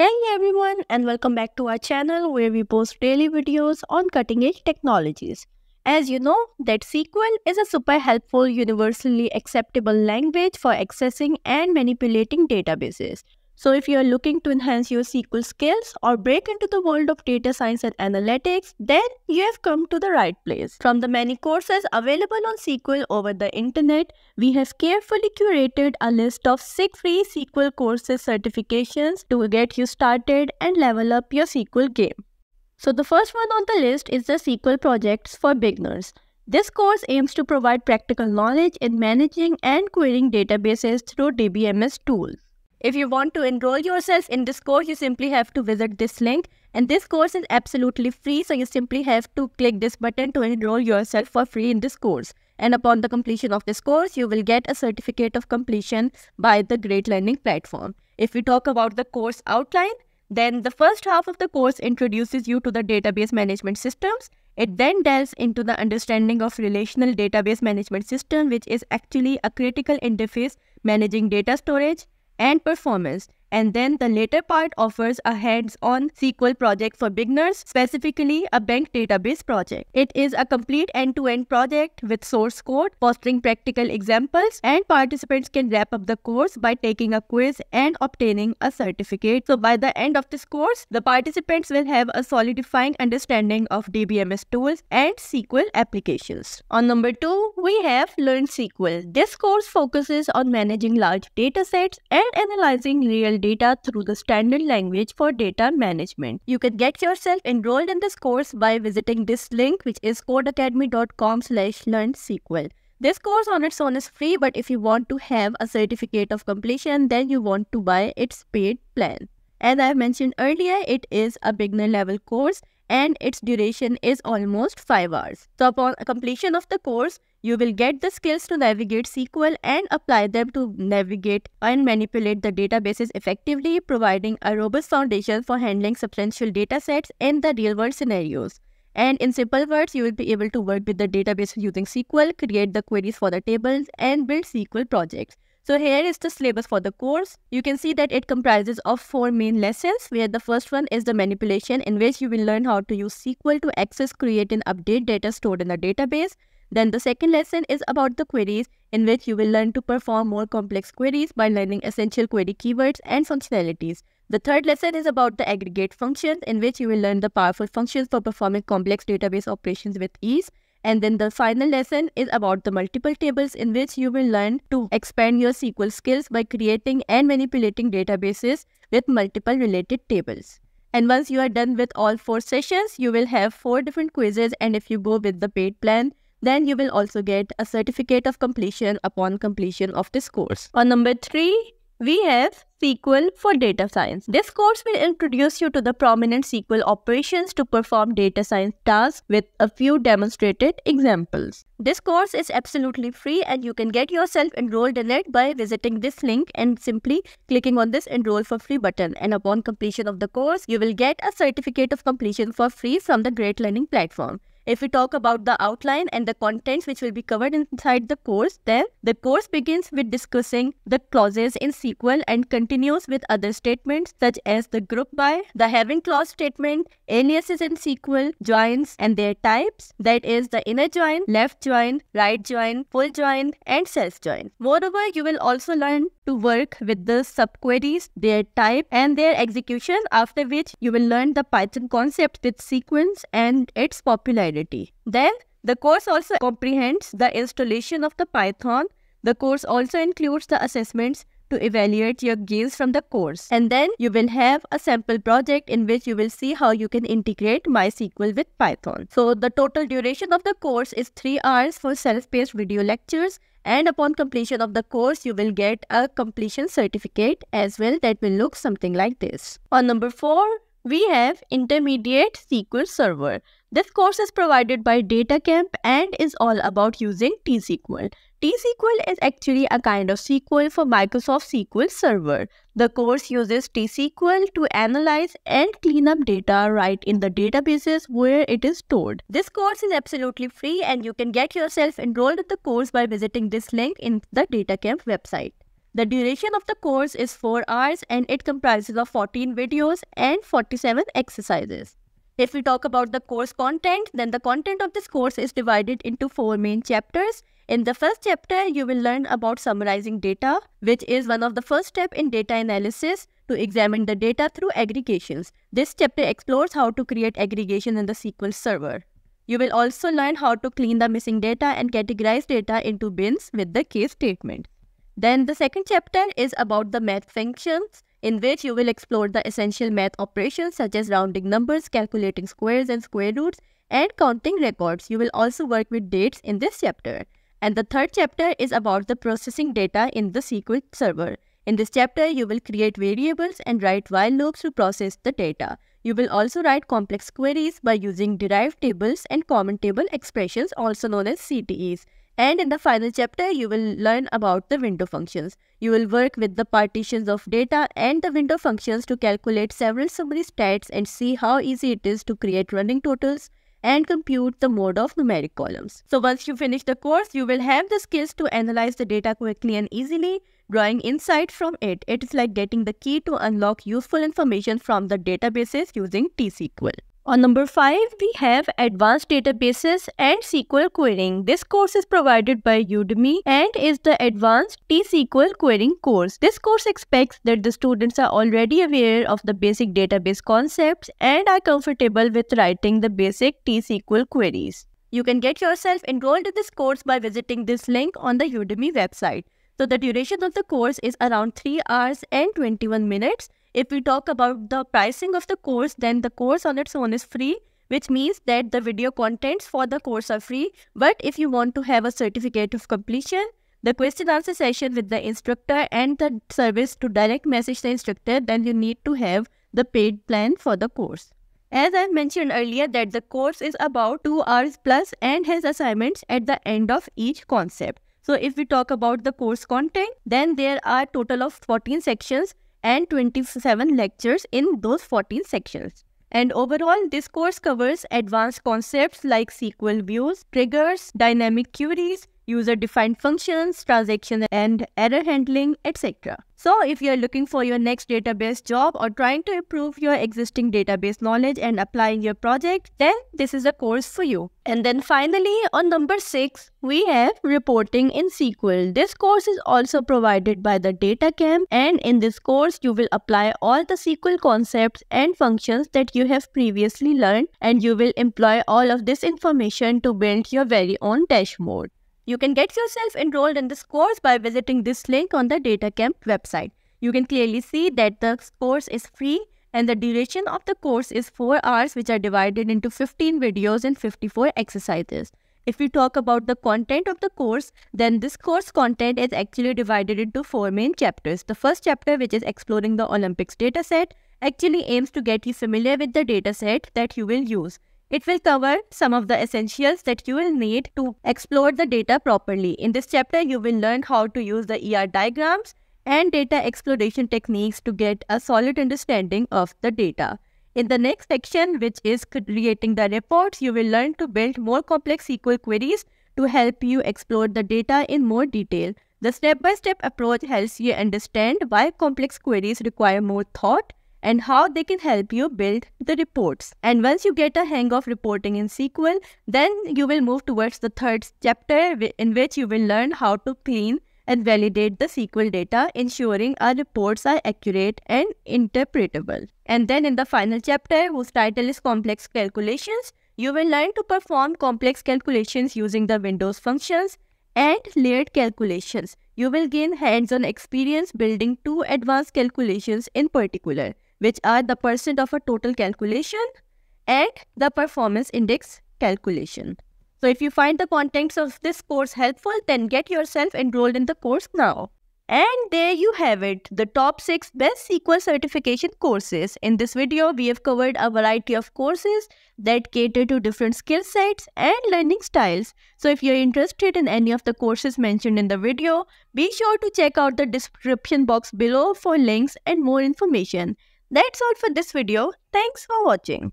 Hey everyone and welcome back to our channel where we post daily videos on cutting edge technologies. As you know that SQL is a super helpful universally acceptable language for accessing and manipulating databases. So if you are looking to enhance your SQL skills or break into the world of data science and analytics, then you have come to the right place. From the many courses available on SQL over the internet, we have carefully curated a list of 6 free SQL courses certifications to get you started and level up your SQL game. So the first one on the list is the SQL Projects for Beginners. This course aims to provide practical knowledge in managing and querying databases through DBMS tools. If you want to enroll yourself in this course, you simply have to visit this link. And this course is absolutely free, so you simply have to click this button to enroll yourself for free in this course. And upon the completion of this course, you will get a certificate of completion by the Great Learning Platform. If we talk about the course outline, then the first half of the course introduces you to the database management systems. It then delves into the understanding of relational database management system, which is actually a critical interface managing data storage, and performance. And then the later part offers a hands-on SQL project for beginners, specifically a bank database project. It is a complete end-to-end project with source code, fostering practical examples, and participants can wrap up the course by taking a quiz and obtaining a certificate. So by the end of this course, the participants will have a solidifying understanding of DBMS tools and SQL applications. On number two, we have Learn SQL. This course focuses on managing large data sets and analyzing real data through the standard language for data management. You can get yourself enrolled in this course by visiting this link which is codecademy.com slash learnsql. This course on its own is free but if you want to have a certificate of completion then you want to buy its paid plan. As I have mentioned earlier, it is a beginner level course and its duration is almost 5 hours. So upon completion of the course, you will get the skills to navigate SQL and apply them to navigate and manipulate the databases effectively, providing a robust foundation for handling substantial data sets in the real-world scenarios. And in simple words, you will be able to work with the database using SQL, create the queries for the tables, and build SQL projects. So here is the syllabus for the course. You can see that it comprises of four main lessons where the first one is the manipulation in which you will learn how to use SQL to access, create and update data stored in a database. Then the second lesson is about the queries in which you will learn to perform more complex queries by learning essential query keywords and functionalities. The third lesson is about the aggregate functions in which you will learn the powerful functions for performing complex database operations with ease. And then the final lesson is about the multiple tables in which you will learn to expand your SQL skills by creating and manipulating databases with multiple related tables. And once you are done with all four sessions, you will have four different quizzes and if you go with the paid plan, then you will also get a certificate of completion upon completion of this course. On number three, we have SQL for Data Science. This course will introduce you to the prominent SQL operations to perform data science tasks with a few demonstrated examples. This course is absolutely free and you can get yourself enrolled in it by visiting this link and simply clicking on this enroll for free button. And upon completion of the course, you will get a certificate of completion for free from the Great Learning Platform. If we talk about the outline and the contents which will be covered inside the course, then the course begins with discussing the clauses in SQL and continues with other statements such as the group by, the having clause statement, aliases in SQL, joins and their types, that is the inner join, left join, right join, full join and self join. Moreover, you will also learn to work with the subqueries, their type and their execution after which you will learn the Python concept with sequence and its popularity. Then the course also comprehends the installation of the Python. The course also includes the assessments to evaluate your gains from the course. And then you will have a sample project in which you will see how you can integrate MySQL with Python. So the total duration of the course is 3 hours for self-paced video lectures and upon completion of the course you will get a completion certificate as well that will look something like this. On number 4 we have Intermediate SQL Server. This course is provided by DataCamp and is all about using T-SQL. T-SQL is actually a kind of SQL for Microsoft SQL Server. The course uses T-SQL to analyze and clean up data right in the databases where it is stored. This course is absolutely free and you can get yourself enrolled in the course by visiting this link in the DataCamp website. The duration of the course is 4 hours and it comprises of 14 videos and 47 exercises. If we talk about the course content, then the content of this course is divided into four main chapters. In the first chapter, you will learn about summarizing data, which is one of the first step in data analysis to examine the data through aggregations. This chapter explores how to create aggregation in the SQL Server. You will also learn how to clean the missing data and categorize data into bins with the case statement. Then the second chapter is about the math functions in which you will explore the essential math operations such as rounding numbers, calculating squares and square roots, and counting records. You will also work with dates in this chapter. And the third chapter is about the processing data in the SQL Server. In this chapter, you will create variables and write while loops to process the data. You will also write complex queries by using derived tables and common table expressions also known as CTEs. And in the final chapter, you will learn about the window functions. You will work with the partitions of data and the window functions to calculate several summary stats and see how easy it is to create running totals and compute the mode of numeric columns. So once you finish the course, you will have the skills to analyze the data quickly and easily, drawing insight from it. It is like getting the key to unlock useful information from the databases using T-SQL. On number 5, we have Advanced Databases and SQL Querying. This course is provided by Udemy and is the Advanced T-SQL Querying course. This course expects that the students are already aware of the basic database concepts and are comfortable with writing the basic T-SQL queries. You can get yourself enrolled in this course by visiting this link on the Udemy website. So the duration of the course is around 3 hours and 21 minutes if we talk about the pricing of the course, then the course on its own is free, which means that the video contents for the course are free. But if you want to have a certificate of completion, the question answer session with the instructor and the service to direct message the instructor, then you need to have the paid plan for the course. As I mentioned earlier that the course is about 2 hours plus and has assignments at the end of each concept. So if we talk about the course content, then there are total of 14 sections and 27 lectures in those 14 sections. And overall, this course covers advanced concepts like SQL views, triggers, dynamic queries, user-defined functions, transaction and error handling, etc. So if you're looking for your next database job or trying to improve your existing database knowledge and apply in your project, then this is a course for you. And then finally, on number 6, we have reporting in SQL. This course is also provided by the DataCamp and in this course, you will apply all the SQL concepts and functions that you have previously learned and you will employ all of this information to build your very own dashboard. You can get yourself enrolled in this course by visiting this link on the DataCamp website. You can clearly see that the course is free and the duration of the course is 4 hours which are divided into 15 videos and 54 exercises. If we talk about the content of the course, then this course content is actually divided into four main chapters. The first chapter, which is exploring the Olympics dataset, actually aims to get you familiar with the dataset that you will use. It will cover some of the essentials that you will need to explore the data properly. In this chapter, you will learn how to use the ER diagrams and data exploration techniques to get a solid understanding of the data. In the next section, which is creating the reports, you will learn to build more complex SQL queries to help you explore the data in more detail. The step-by-step -step approach helps you understand why complex queries require more thought and how they can help you build the reports. And once you get a hang of reporting in SQL, then you will move towards the third chapter in which you will learn how to clean and validate the SQL data, ensuring our reports are accurate and interpretable. And then in the final chapter, whose title is Complex Calculations, you will learn to perform complex calculations using the Windows functions and layered calculations. You will gain hands-on experience building two advanced calculations in particular which are the percent of a total calculation and the performance index calculation. So if you find the contents of this course helpful, then get yourself enrolled in the course now. And there you have it, the top 6 best SQL certification courses. In this video, we have covered a variety of courses that cater to different skill sets and learning styles. So if you're interested in any of the courses mentioned in the video, be sure to check out the description box below for links and more information. That's all for this video. Thanks for watching.